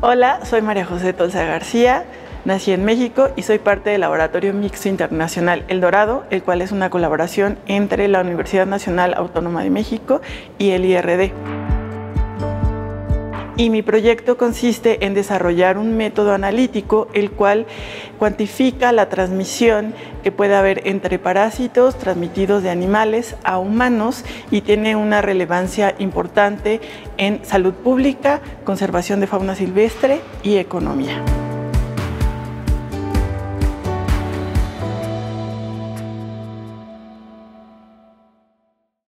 Hola, soy María José Tolza García, nací en México y soy parte del Laboratorio Mixto Internacional El Dorado, el cual es una colaboración entre la Universidad Nacional Autónoma de México y el IRD y mi proyecto consiste en desarrollar un método analítico el cual cuantifica la transmisión que puede haber entre parásitos transmitidos de animales a humanos y tiene una relevancia importante en salud pública, conservación de fauna silvestre y economía.